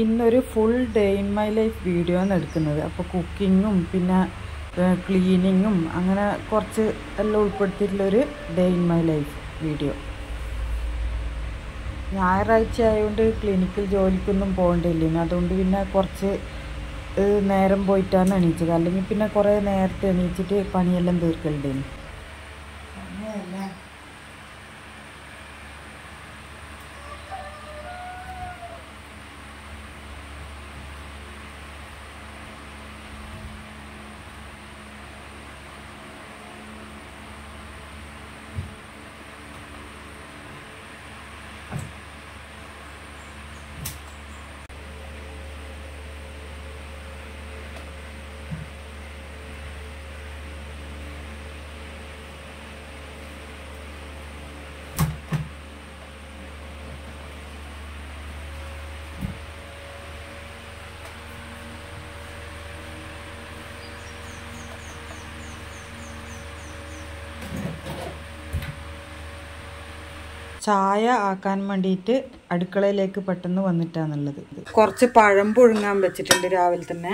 ഇന്നൊരു full day in my life video ആണ് എടുക്കുന്നത്. അപ്പോൾ കുക്കിങ്ങും പിന്നെ ക്ലീനിങ്ങും അങ്ങനെ കുറച്ച് എല്ലാം ഉൾപ്പെടുത്തിയിട്ടുള്ളൊരു day in my life video ഞായറാഴ്ച ആയതുകൊണ്ട് ക്ലിനിക്കിൽ ജോലിക്കൊന്നും പോകേണ്ടില്ല അതുകൊണ്ട് പിന്നെ കുറച്ച് നേരം പോയിട്ടാണ് എണീച്ചത്. അല്ലെങ്കിൽ പിന്നെ കുറേ നേരത്തെ എണീച്ചിട്ട് പണിയെല്ലാം തീർക്കലുണ്ടേന് ചായ ആക്കാൻ വേണ്ടിയിട്ട് അടുക്കളയിലേക്ക് പെട്ടെന്ന് വന്നിട്ടാണുള്ളത് കുറച്ച് പഴം പുഴുങ്ങാൻ വെച്ചിട്ടുണ്ട് രാവിലെ തന്നെ.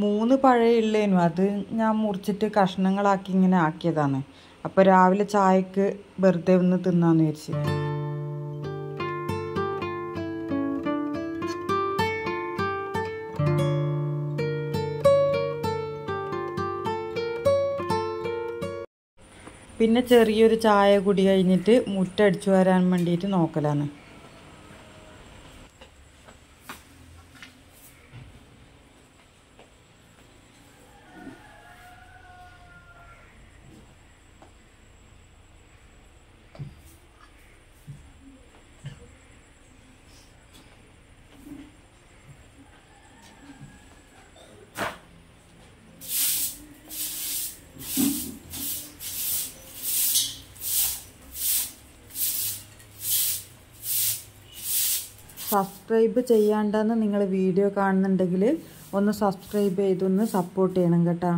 മൂന്ന് പഴയുള്ളേനു അത് ഞാൻ മുറിച്ചിട്ട് കഷ്ണങ്ങളാക്കി ഇങ്ങനെ ആക്കിയതാണ്. അപ്പോൾ രാവിലെ ചായക്ക് വെറുതെ ഒന്ന് തിന്നാന്ന് വിചാരിച്ച്. പിന്നെ ചെറിയൊരു ചായ കുടി കഴിഞ്ഞിട്ട് മുറ്റടിച്ചു വരാൻ വേണ്ടിയിട്ട് നോക്കലാണ്. സബ്സ്ക്രൈബ് ചെയ്യാണ്ടെന്ന് നിങ്ങൾ വീഡിയോ കാണുന്നുണ്ടെങ്കിൽ ഒന്ന് സബ്സ്ക്രൈബ് ചെയ്തൊന്ന് സപ്പോർട്ട് ചെയ്യണം കേട്ടോ.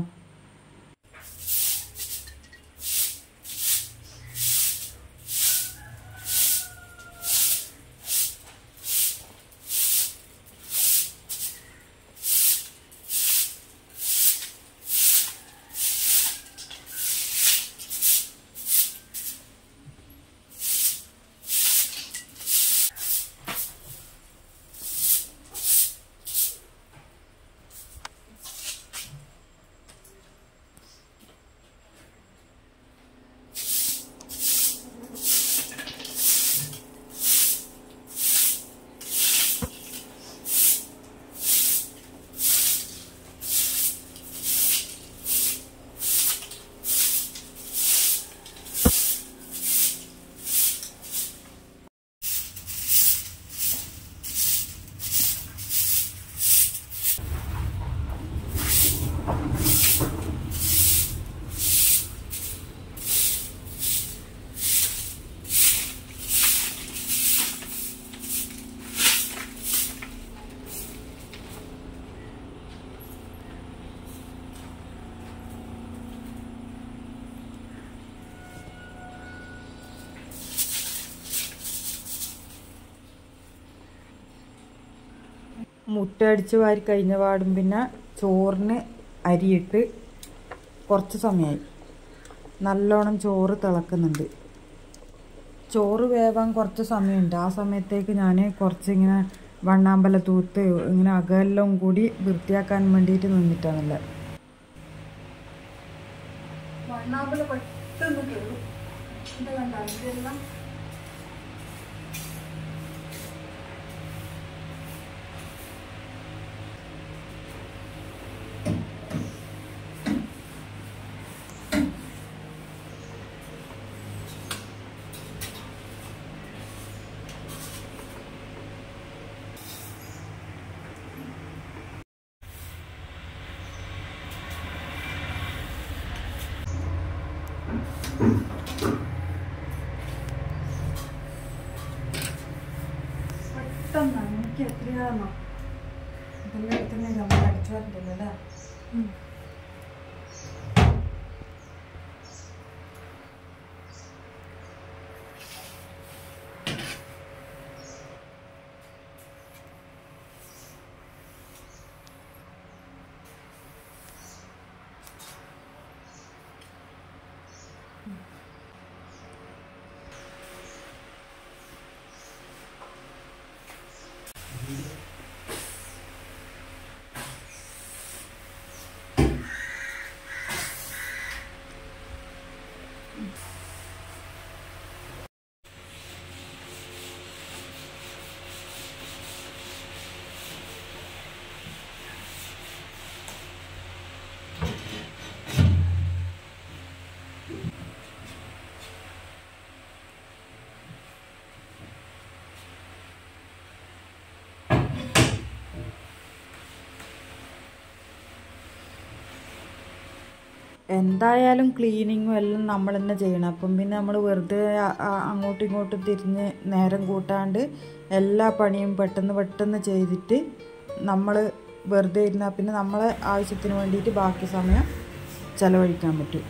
മുട്ട അടിച്ച് വാരി കഴിഞ്ഞ പാടും പിന്നെ ചോറിന് അരിയിട്ട് കുറച്ച് സമയമായി നല്ലോണം ചോറ് തിളക്കുന്നുണ്ട്. ചോറ് വേവാൻ കുറച്ച് സമയമുണ്ട്. ആ സമയത്തേക്ക് ഞാൻ കുറച്ചിങ്ങനെ വണ്ണാമ്പല തൂത്ത് ഇങ്ങനെ അകലെല്ലാം കൂടി വൃത്തിയാക്കാൻ വേണ്ടിയിട്ട് നിന്നിട്ടാണല്ലേ വണ്ണാമ്പല പെട്ടെന്ന് കണ്ട ഇതെല്ലാം എടുത്തന്നെ നമ്മൾ അടിച്ചു എന്തായാലും ക്ലീനിങ്ങും എല്ലാം നമ്മൾ തന്നെ ചെയ്യണം. അപ്പം പിന്നെ നമ്മൾ വെറുതെ അങ്ങോട്ടും ഇങ്ങോട്ടും തിരിഞ്ഞ് നേരം കൂട്ടാണ്ട് എല്ലാ പണിയും പെട്ടെന്ന് പെട്ടെന്ന് ചെയ്തിട്ട് നമ്മൾ വെറുതെ ഇരുന്നാൽ പിന്നെ നമ്മളെ ആവശ്യത്തിന് വേണ്ടിയിട്ട് ബാക്കി സമയം ചിലവഴിക്കാൻ പറ്റും.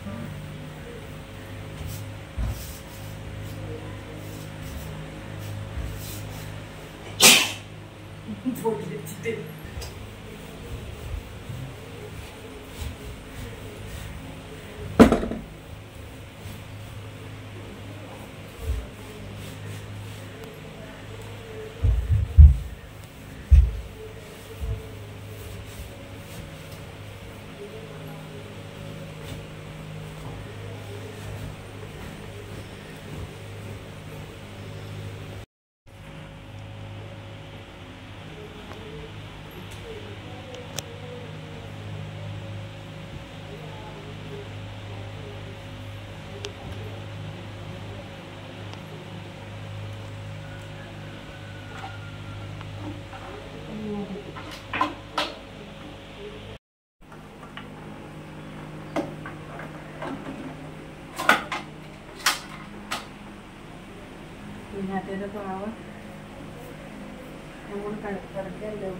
കുഞ്ഞാറ്റേൻ്റെ പാവം നമ്മൾ കിടക്കല്ലേ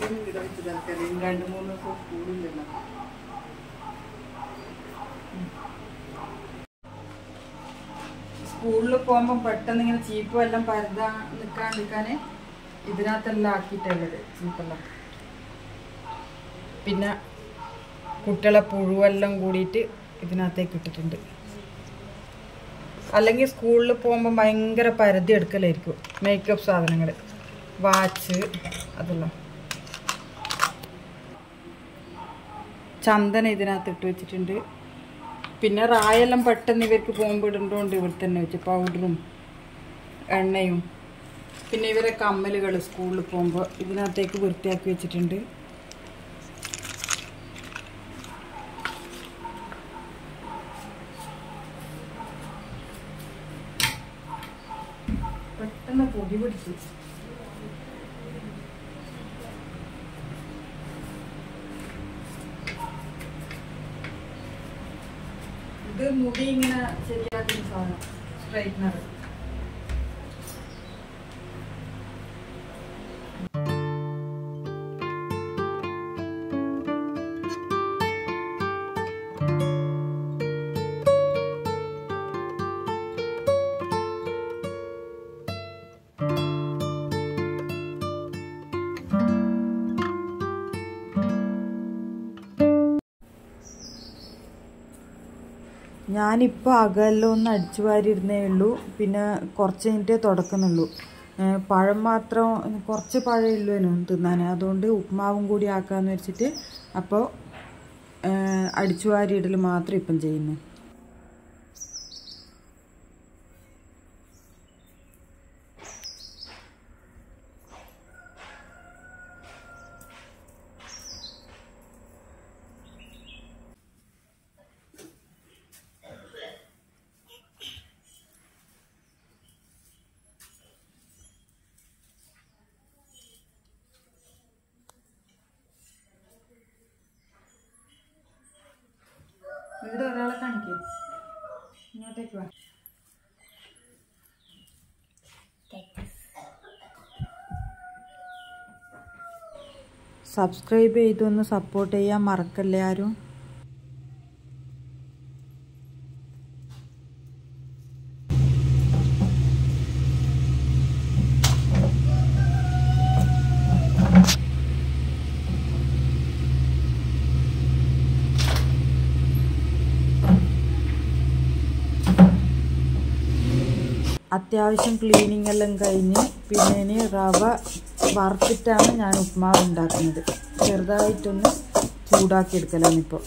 രണ്ട് മൂന്ന് ദിവസം സ്കൂളില്ലല്ലോ സ്കൂളിൽ പോകുമ്പോൾ പെട്ടെന്ന് ഇങ്ങനെ ചീപ്പും എല്ലാം പരതാ നിൽക്കാൻ നിൽക്കാൻ ഇതിനകത്തെല്ലാം ആക്കിയിട്ടുള്ളത് ചീപ്പെല്ലാം. പിന്നെ കുട്ടികളെ പുഴുവെല്ലാം കൂടിയിട്ട് ഇതിനകത്തേക്ക് ഇട്ടിട്ടുണ്ട്. അല്ലെങ്കിൽ സ്കൂളിൽ പോകുമ്പോൾ ഭയങ്കര പരതി എടുക്കലായിരിക്കും. മേക്കപ്പ് സാധനങ്ങൾ വാച്ച് അതെല്ലാം. ചന്ദന ഇതിനകത്ത് ഇട്ട് വെച്ചിട്ടുണ്ട്. പിന്നെ റായെല്ലാം പെട്ടെന്ന് ഇവർക്ക് പോകുമ്പോൾ ഇടേണ്ടതുകൊണ്ട് ഇവർ തന്നെ വെച്ച് പൗഡറും എണ്ണയും. പിന്നെ ഇവരെ കമ്മലുകൾ സ്കൂളിൽ പോകുമ്പോൾ ഇതിനകത്തേക്ക് വൃത്തിയാക്കി വെച്ചിട്ടുണ്ട്. പെട്ടെന്ന് പൊടി പിടിച്ചു. ഇത് മുടി ഇങ്ങനെ ശരിയാക്കുന്ന ഞാനിപ്പോൾ അകലെല്ലാം ഒന്ന് അടിച്ചു വാരിയിരുന്നേ ഉള്ളൂ. പിന്നെ കുറച്ച് കഴിഞ്ഞിട്ടേ തുടക്കുന്നുള്ളൂ. പഴം മാത്രം കുറച്ച് പഴം ഇല്ലേനു തിന്നാൻ അതുകൊണ്ട് ഉപ്മാവും കൂടി ആക്കാമെന്ന് വെച്ചിട്ട് അപ്പോൾ അടിച്ചു വാരിയിടൽ മാത്രം ഇപ്പം ചെയ്യുന്നു. സബ്സ്ക്രൈബ് ചെയ്തൊന്ന് സപ്പോർട്ട് ചെയ്യാൻ മറക്കല്ലേ ആരും? അത്യാവശ്യം ക്ലീനിങ് എല്ലാം കഴിഞ്ഞ് പിന്നെ ഇനി റവ വറുത്തിട്ടാണ് ഞാൻ ഉപ്മാവ് ഉണ്ടാക്കുന്നത്. ചെറുതായിട്ടൊന്ന് ചൂടാക്കി എടുക്കലാണ് ഇപ്പോൾ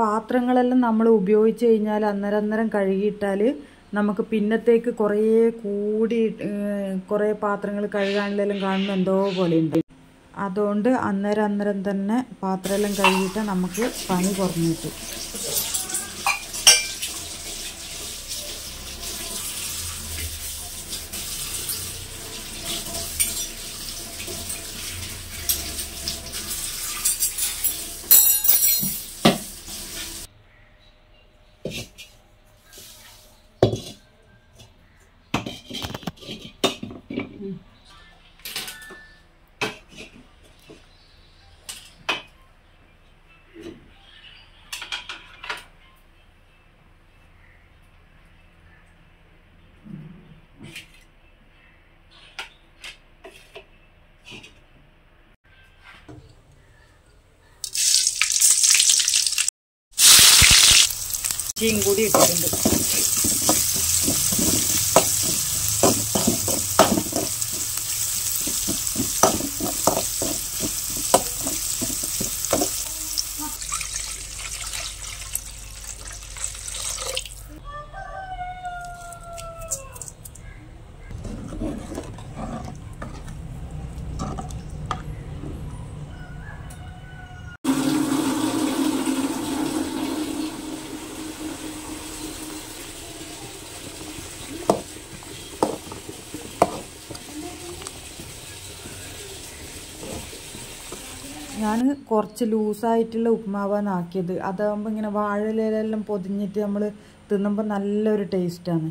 പാത്രങ്ങളെല്ലാം നമ്മൾ ഉപയോഗിച്ച് കഴിഞ്ഞാൽ അന്നേരം കഴുകിയിട്ടാൽ നമുക്ക് പിന്നത്തേക്ക് കുറേ കൂടി കുറേ പാത്രങ്ങൾ കഴുകാനിലെല്ലാം കാണുമ്പോൾ എന്തോ പോലെ ഉണ്ട്. അതുകൊണ്ട് അന്നേരം അന്നേരം തന്നെ പാത്രമെല്ലാം കഴുകിയിട്ട് നമുക്ക് പണി കുറഞ്ഞു കിട്ടും. 金过的七分 ഞാൻ കുറച്ച് ലൂസായിട്ടുള്ള ഉപ്മാവാണ് ആക്കിയത്. അതാകുമ്പോൾ ഇങ്ങനെ വാഴയിലെല്ലാം പൊതിഞ്ഞിട്ട് നമ്മൾ തിന്നുമ്പോൾ നല്ലൊരു ടേസ്റ്റാണ്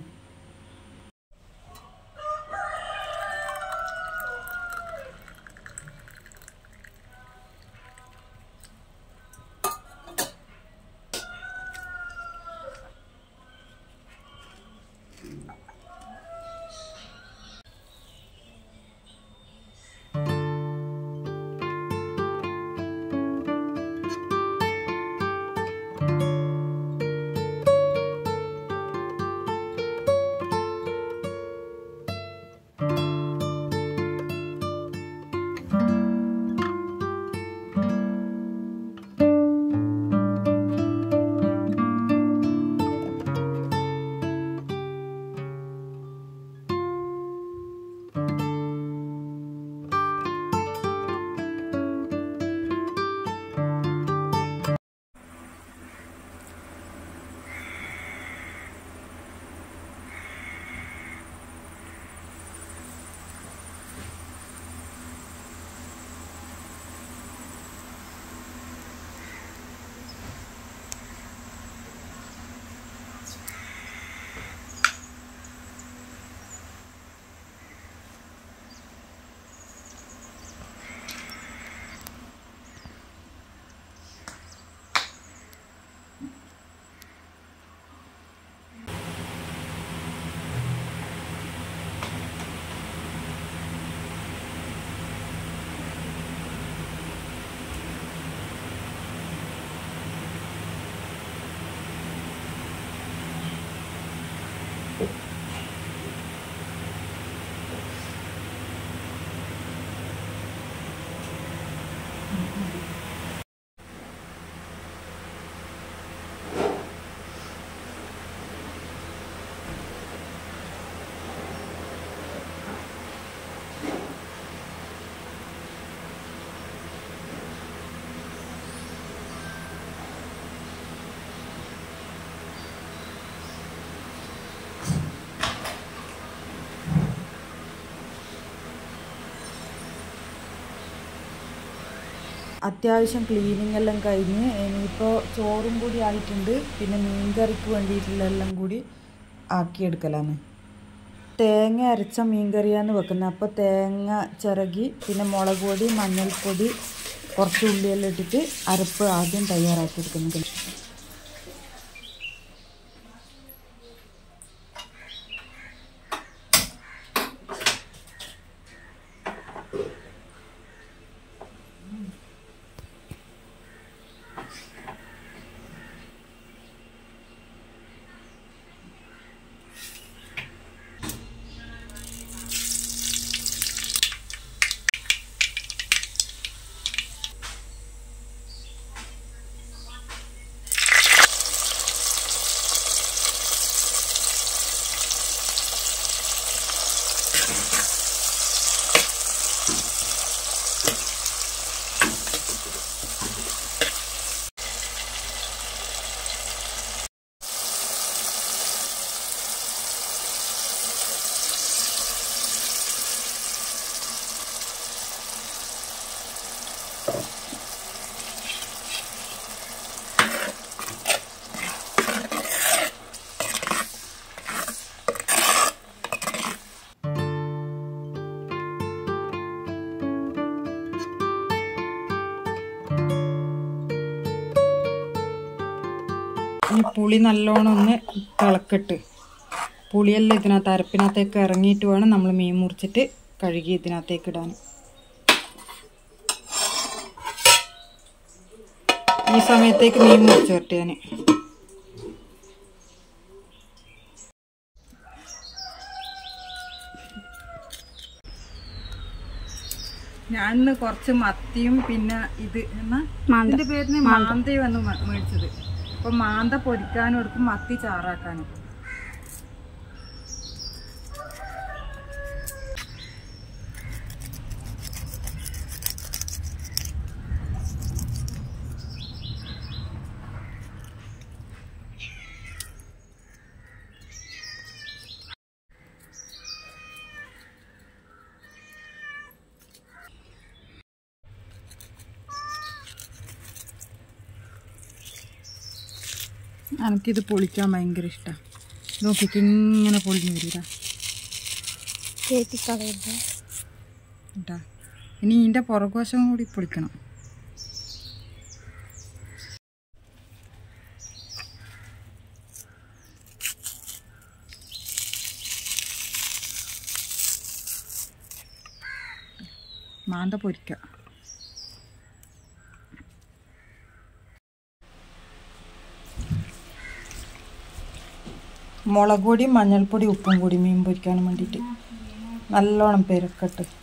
അത്യാവശ്യം ക്ലീനിങ് എല്ലാം കഴിഞ്ഞ് ഇനിയിപ്പോൾ ചോറും കൂടി ആയിട്ടുണ്ട്. പിന്നെ മീൻ കറിക്ക് വേണ്ടിയിട്ടുള്ള എല്ലാം കൂടി ആക്കിയെടുക്കലാണ്. തേങ്ങ അരച്ച മീൻ കറിയാണ് വെക്കുന്നത്. അപ്പോൾ തേങ്ങ ചിറകി പിന്നെ മുളക് പൊടി മഞ്ഞൾപ്പൊടി കുറച്ച് ഉള്ളിയെല്ലാം ഇട്ടിട്ട് അരപ്പ് ആദ്യം തയ്യാറാക്കി എടുക്കുന്നത് പുളി നല്ലോണം ഒന്ന് തിളക്കിട്ട് പുളിയെല്ലാം ഇതിനകത്ത് അരപ്പിനകത്തേക്ക് ഇറങ്ങിയിട്ട് വേണം നമ്മൾ മീൻ മുറിച്ചിട്ട് കഴുകി ഇതിനകത്തേക്ക് ഇടാൻ. ഈ സമയത്തേക്ക് മീൻ മുറിച്ച് വരട്ടെ ഞാൻ. ഞാൻ കുറച്ച് മത്തിയും പിന്നെ ഇത് എന്നാ? ഇതിന്റെ പേരിന് മാന്തയും എന്ന് മേടിച്ചത്. അപ്പൊ മാന്ത പൊരിക്കാനും എടുക്കും മത്തി ചാറാക്കാനും. എനിക്കിത് പൊളിക്കാൻ ഭയങ്കര ഇഷ്ടമാണ് നോക്കിക്ക് ഇങ്ങനെ പൊളിഞ്ഞു വരിക കേട്ടാ ഇനി ഇതിന്റെ പുറകുവശം കൂടി പൊളിക്കണം. മാന്ത പൊരിക്കുക മുളക് പൊടി മഞ്ഞൾപ്പൊടി ഉപ്പും കൂടി മീൻ പൊരിക്കാൻ വേണ്ടിയിട്ട്. നല്ലോണം പെരക്കട്ട്.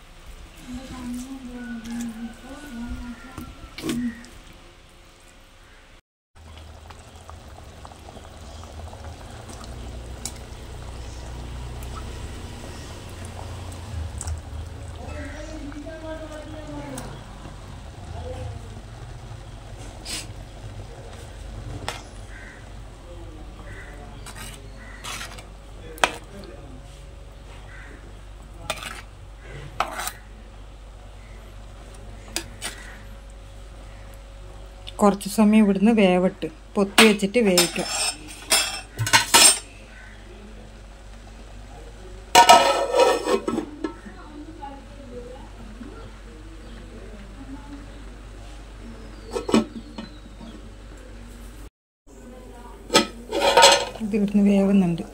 കുറച്ച് സമയം ഇവിടുന്ന് വേവട്ട് പൊത്തി വെച്ചിട്ട് വേവിക്കാം ഇത് ഇവിടുന്ന് വേവുന്നുണ്ട്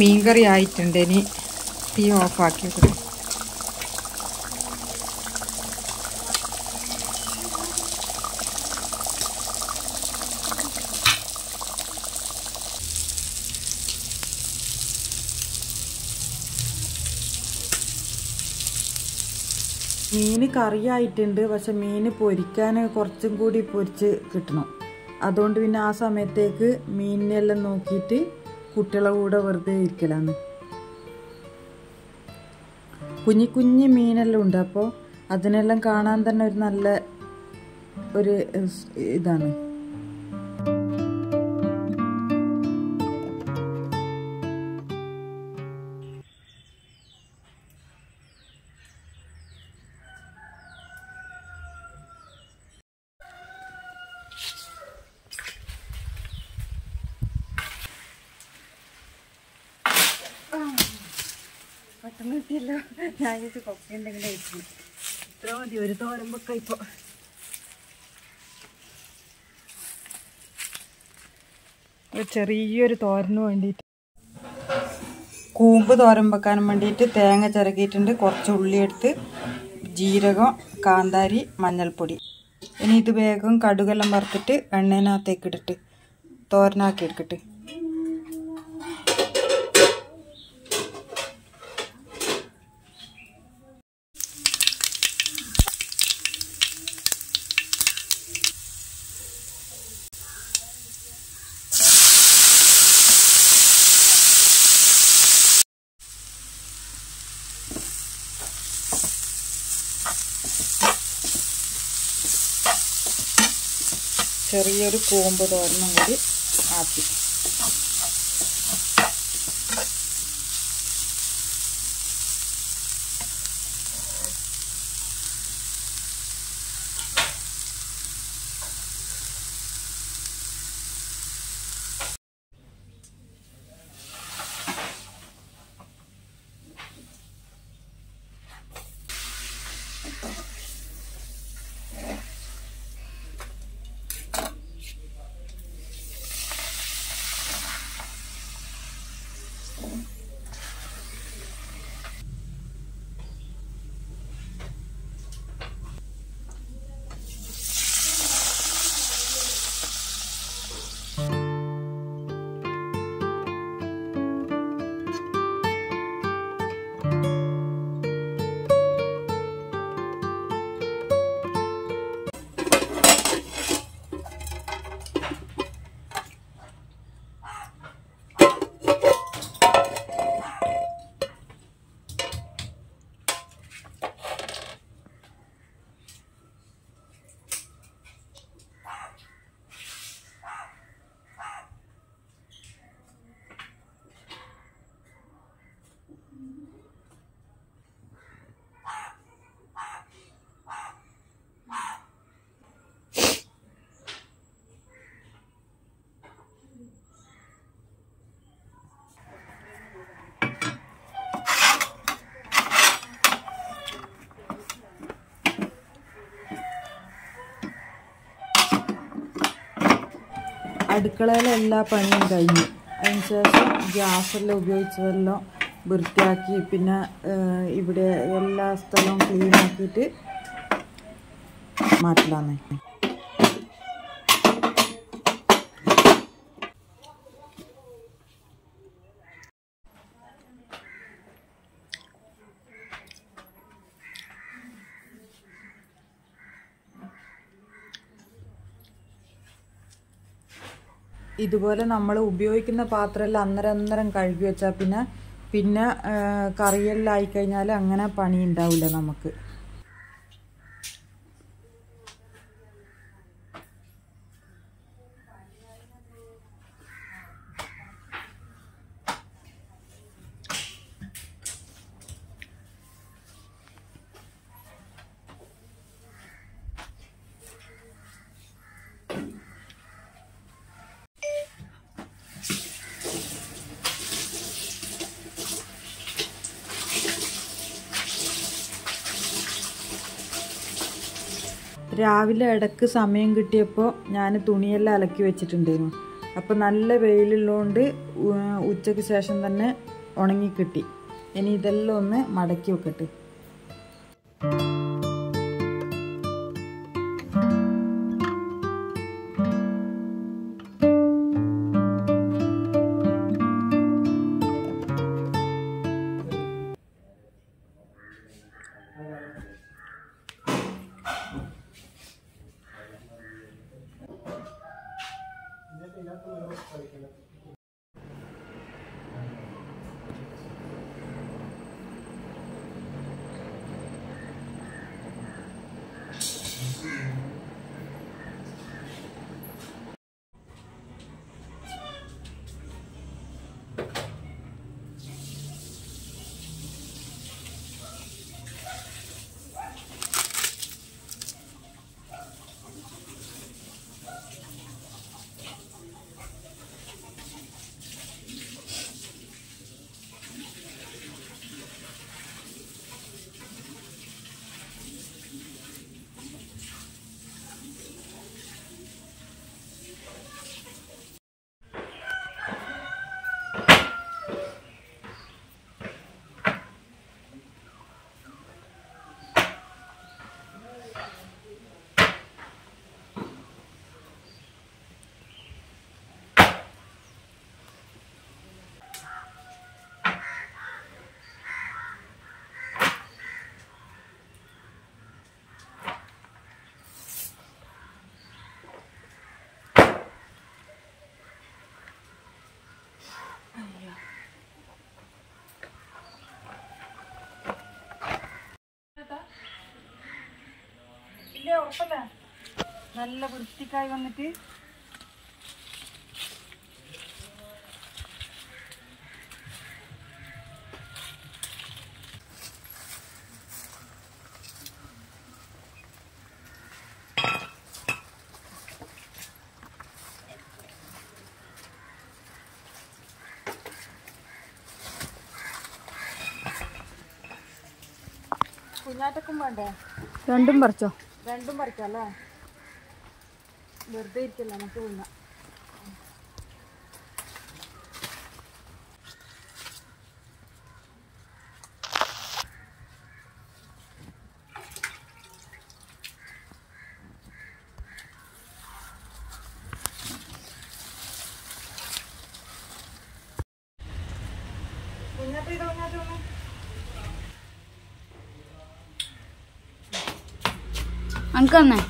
മീൻകറി ആയിട്ടുണ്ട്. ഇനി തീ ഓഫാക്കി വെക്കണം മീൻ കറിയായിട്ടുണ്ട്. പക്ഷെ മീൻ പൊരിക്കാൻ കുറച്ചും കൂടി പൊരിച്ച് കിട്ടണം. അതുകൊണ്ട് പിന്നെ ആ സമയത്തേക്ക് മീനിനെല്ലാം നോക്കിയിട്ട് കുട്ടികളെ കൂടെ വെറുതെ ഇരിക്കലാന്ന്. കുഞ്ഞി കുഞ്ഞി മീനെല്ലാം ഉണ്ട്. അപ്പോൾ അതിനെല്ലാം കാണാൻ തന്നെ ഒരു നല്ല ഒരു ഇതാണ്. ഇത് കൊക്ക എന്തെങ്കിലും കഴിച്ചു ഇത്ര മതി ഒരു തോരമ്പൊക്കെ ഇപ്പൊ. ഒരു ചെറിയൊരു തോരന് വേണ്ടിയിട്ട്. കൂമ്പ് തോരൻ വെക്കാൻ വേണ്ടിയിട്ട് തേങ്ങ ചിരകിയിട്ടുണ്ട്. കുറച്ച് ഉള്ളി എടുത്ത് ജീരകം കാന്താരി മഞ്ഞൾപ്പൊടി. ഇനി ഇത് വേഗം കടുകെല്ലാം വറുത്തിട്ട് എണ്ണേനകത്തേക്ക് ഇട്ടിട്ട് തോരനാക്കി എടുക്കട്ടെ. ചെറിയൊരു കൂമ്പ് തോരനും കൂടി ആക്കി. അടുക്കളയിലെ എല്ലാ പണിയും കഴിഞ്ഞു. അതിന് ശേഷം ഗ്യാസെല്ലാം ഉപയോഗിച്ചതെല്ലാം വൃത്തിയാക്കി. പിന്നെ ഇവിടെ എല്ലാ സ്ഥലവും ക്ലീൻ ആക്കിയിട്ട് ഇതുപോലെ നമ്മൾ ഉപയോഗിക്കുന്ന പാത്രമെല്ലാം അന്നേരം അന്നേരം കഴുകി വെച്ചാൽ പിന്നെ പിന്നെ കറികളിലായി കഴിഞ്ഞാൽ അങ്ങനെ പണി ഉണ്ടാവില്ല നമുക്ക്. രാവിലെ ഇടയ്ക്ക് സമയം കിട്ടിയപ്പോൾ ഞാൻ തുണിയെല്ലാം അലക്കി വെച്ചിട്ടുണ്ടായിരുന്നു. അപ്പോൾ നല്ല വെയിലുള്ളതുകൊണ്ട് ഉച്ചയ്ക്ക് ശേഷം തന്നെ ഉണങ്ങിക്കിട്ടി. ഇനി ഇതെല്ലാം ഒന്ന് മടക്കി വെക്കട്ടെ. നല്ല വൃത്തിക്കായി വന്നിട്ട്. രണ്ടും പറിച്ചോ. രണ്ടും പറിക്കാം അല്ലേ? വെറുതെ ഇരിക്കല്ല നമുക്ക് തിന്ന. ăn cơm này.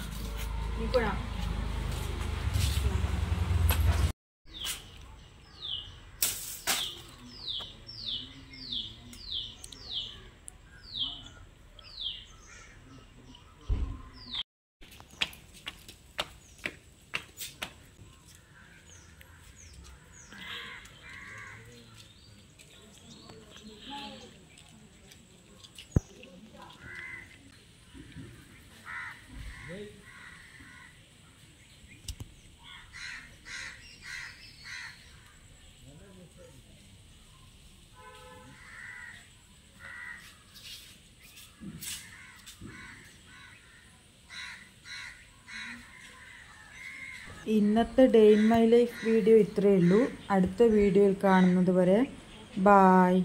ഇന്നത്തെ day in my life video ഇത്രയേ ഉള്ളൂ. അടുത്ത വീഡിയോയിൽ കാണുന്നത് വരെ ബായ്